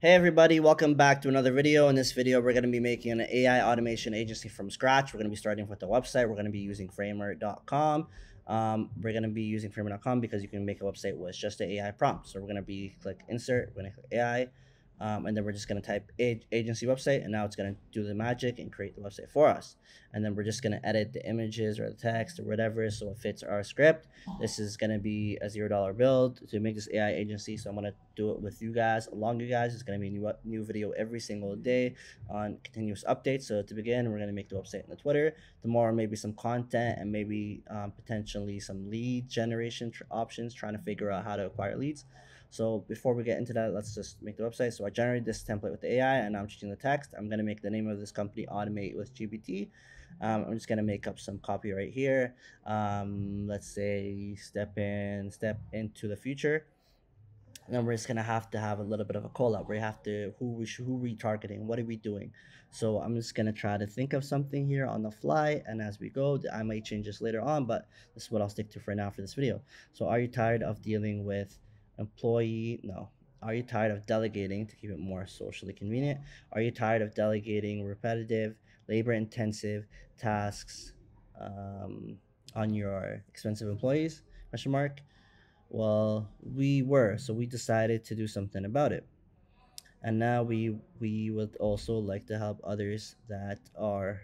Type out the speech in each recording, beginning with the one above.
Hey everybody, welcome back to another video. In this video, we're going to be making an AI automation agency from scratch. We're going to be starting with the website. We're going to be using framer.com. Um, we're going to be using framer.com because you can make a website with just the AI prompt. So we're going to be click insert, we're going to click AI, um, and then we're just going to type agency website and now it's going to do the magic and create the website for us. And then we're just going to edit the images or the text or whatever so it fits our script. This is going to be a zero dollar build to make this ai agency so i'm going to do it with you guys along you guys. It's going to be a new, new video every single day on continuous updates. So to begin we're going to make the website and the twitter. Tomorrow maybe some content and maybe um, potentially some lead generation options trying to figure out how to acquire leads so before we get into that, let's just make the website. So I generated this template with the AI and I'm changing the text. I'm going to make the name of this company Automate with GPT. Um, I'm just going to make up some copy right here. Um, let's say step in, step into the future. And then we're just gonna have to have a little bit of a call out. We have to who we who we targeting, what are we doing? So I'm just gonna try to think of something here on the fly, and as we go, I might change this later on, but this is what I'll stick to for now for this video. So are you tired of dealing with employee no. Are you tired of delegating to keep it more socially convenient? Are you tired of delegating repetitive labor intensive tasks um, on your expensive employees? Question mark. Well we were so we decided to do something about it. And now we we would also like to help others that are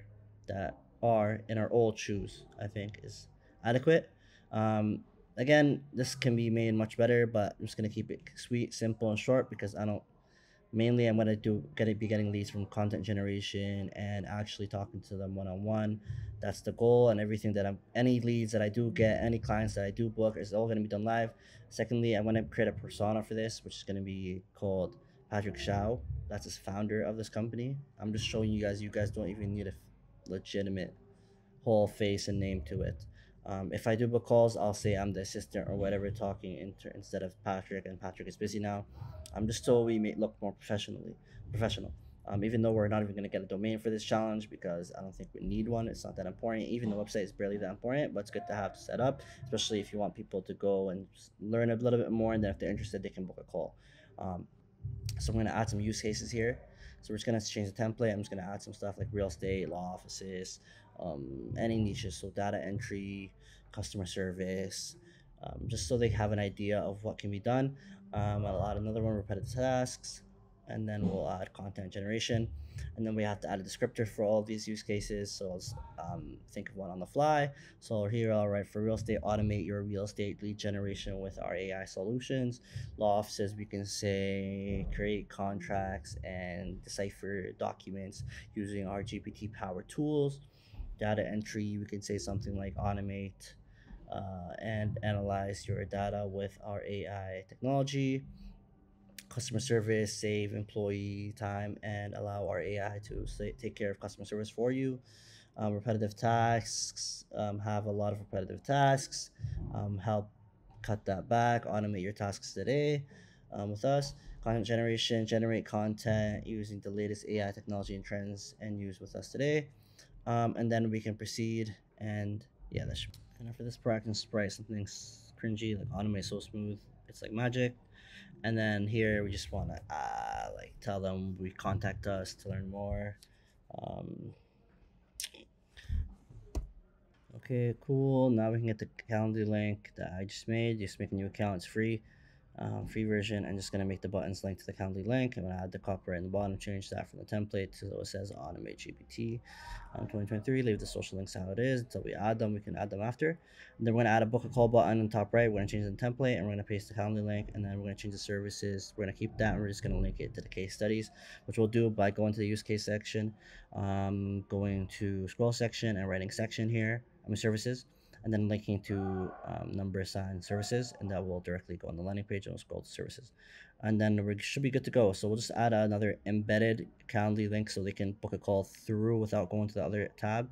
that are in our old shoes i think is adequate. Um, again, this can be made much better, but I'm just gonna keep it sweet, simple, and short because I don't. Mainly, I'm gonna do gonna be getting leads from content generation and actually talking to them one on one. That's the goal, and everything that I'm any leads that I do get, any clients that I do book, is all gonna be done live. Secondly, I want to create a persona for this, which is gonna be called Patrick Zhao. That's his founder of this company. I'm just showing you guys. You guys don't even need a legitimate whole face and name to it. Um, if I do book calls, I'll say I'm the assistant or whatever talking inter- instead of Patrick, and Patrick is busy now. I'm just so we may look more professionally professional. Um, even though we're not even going to get a domain for this challenge because I don't think we need one. It's not that important. Even the website is barely that important, but it's good to have set up, especially if you want people to go and learn a little bit more. And then if they're interested, they can book a call. Um, so I'm going to add some use cases here. So we're just to change the template. I'm just to add some stuff like real estate, law offices, um, any niches. So data entry, customer service, um, just so they have an idea of what can be done. Um, I'll add another one, repetitive tasks, and then we'll add content generation. And then we have to add a descriptor for all these use cases. So let's um, think of one on the fly. So here I'll write for real estate, automate your real estate lead generation with our AI solutions. Law offices, we can say create contracts and decipher documents using our GPT powered tools data entry, we can say something like automate uh, and analyze your data with our AI technology. Customer service, save employee time, and allow our AI to say, take care of customer service for you. Um, repetitive tasks, um, have a lot of repetitive tasks, um, help cut that back, automate your tasks today um, with us. Content generation, generate content using the latest AI technology and trends and use with us today um, and then we can proceed and yeah that's and after this product and sprite something cringy like automate so smooth it's like magic and then here we just want to uh, like tell them we contact us to learn more. Um, okay cool. Now we can get the calendar link that i just made. Just make a new account. It's free um, free version. I'm just going to make the buttons link to the Calendly link. I'm going to add the copyright in the bottom, change that from the template so it says Automate GPT um, 2023. Leave the social links how it is until we add them. We can add them after. And then we're going to add a book a call button on top right. We're going to change the template and we're going to paste the Calendly link. And then we're going to change the services. We're going to keep that and we're just going to link it to the case studies, which we'll do by going to the use case section, um, going to scroll section and writing section here. I mean services and then linking to um, number assign services and that will directly go on the landing page and we'll scroll to services. And then we should be good to go. So we'll just add another embedded calendly link so they can book a call through without going to the other tab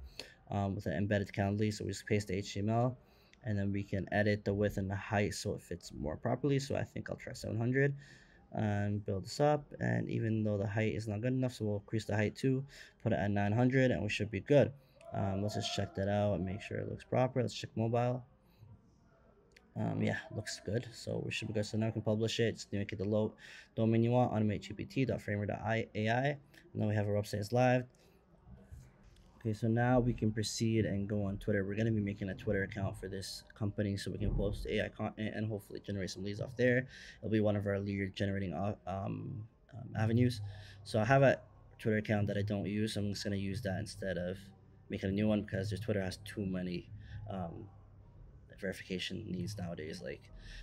um, with an embedded calendly. So we just paste the html and then we can edit the width and the height so it fits more properly. So i think i'll try 700 and build this up. And even though the height is not good enough so we'll increase the height too put it at 900 and we should be good um, let's just check that out and make sure it looks proper. Let's check mobile. um, yeah, looks good. So we should be good. So now we can publish it. Just make it the low domain you want, automategpt.framer.ai. And then we have our website is live. Okay, so now we can proceed and go on Twitter. We're going to be making a Twitter account for this company so we can post AI content and hopefully generate some leads off there. It'll be one of our lead generating um, um, avenues. So I have a Twitter account that I don't use. I'm just going to use that instead of making a new one because their Twitter has too many um, verification needs nowadays. Like,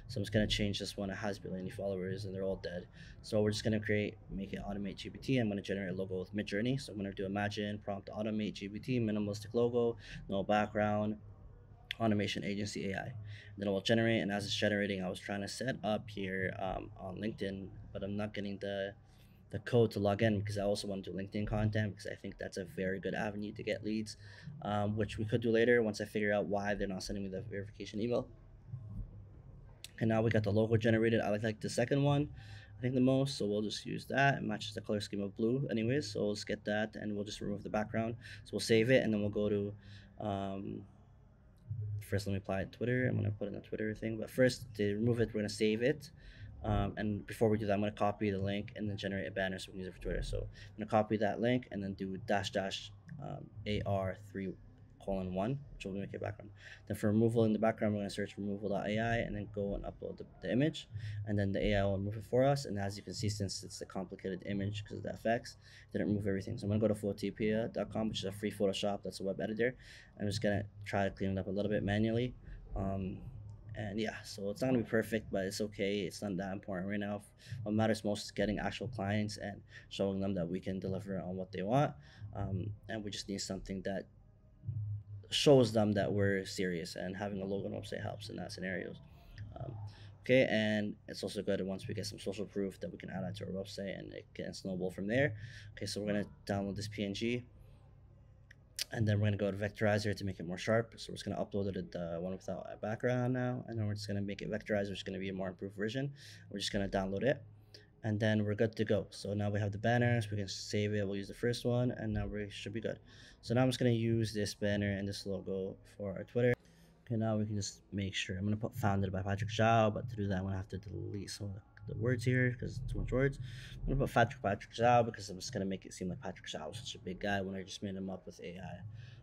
so I'm just gonna change this one. It has barely any followers, and they're all dead. So we're just gonna create, make it automate GPT. I'm gonna generate a logo with Midjourney. So I'm gonna do imagine prompt automate GPT minimalistic logo, no background, automation agency AI. Then it will generate, and as it's generating, I was trying to set up here um, on LinkedIn, but I'm not getting the the code to log in because I also want to do LinkedIn content because I think that's a very good avenue to get leads, um, which we could do later once I figure out why they're not sending me the verification email. And now we got the logo generated. I like, the second one, I think the most, so we'll just use that. It matches the color scheme of blue anyways, so let's get that and we'll just remove the background. So we'll save it and then we'll go to, um, first let me apply it Twitter. I'm gonna put in the Twitter thing, but first to remove it, we're gonna save it. Um, and before we do that, I'm going to copy the link and then generate a banner so we can use it for Twitter. So I'm going to copy that link and then do dash dash um, AR3 colon 1, which will make a background. Then for removal in the background, we're going to search removal.ai and then go and upload the, the, image. And then the AI will remove it for us. And as you can see, since it's a complicated image because of the effects, it didn't remove everything. So I'm going to go to photopea.com, which is a free Photoshop. That's a web editor. I'm just going to try to clean it up a little bit manually. Um, and yeah so it's not gonna be perfect but it's okay. It's not that important right now. What matters most is getting actual clients and showing them that we can deliver on what they want. Um, and we just need something that shows them that we're serious and having a logo and website helps in that scenarios um, okay and it's also good once we get some social proof that we can add that to our website and it can snowball from there. Okay so we're to download this png and then we're to go to vectorizer to make it more sharp. So we're just going to upload it the one without a background now. And then we're just going to make it vectorizer. Going to be a more improved version. We're just to download it. And then we're good to go. So now we have the banners. We can save it. We'll use the first one. And now we should be good. So now i'm just going to use this banner and this logo for our twitter. Okay now we can just make sure. I'm going to put founded by patrick zhao but to do that i'm to have to delete some of the the words here because too much words. I'm gonna put Patrick Patrick Zhao because I'm just gonna make it seem like Patrick Zhao was such a big guy when I just made him up with AI.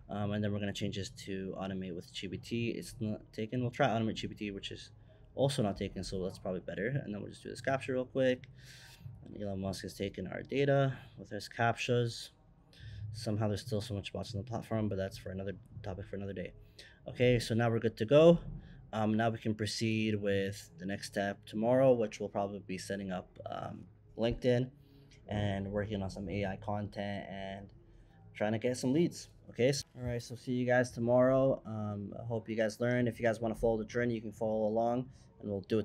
Um, and then we're gonna change this to automate with GPT. It's not taken. We'll try automate GPT, which is also not taken, so that's probably better. And then we'll just do this captcha real quick. And Elon Musk has taken our data with his captchas. Somehow there's still so much bots on the platform, but that's for another topic for another day. Okay, so now we're good to go. Um, now we can proceed with the next step tomorrow, which will probably be setting up um, LinkedIn and working on some AI content and trying to get some leads. Okay. All right. So see you guys tomorrow. Um, I hope you guys learn. If you guys want to follow the journey, you can follow along and we'll do it together.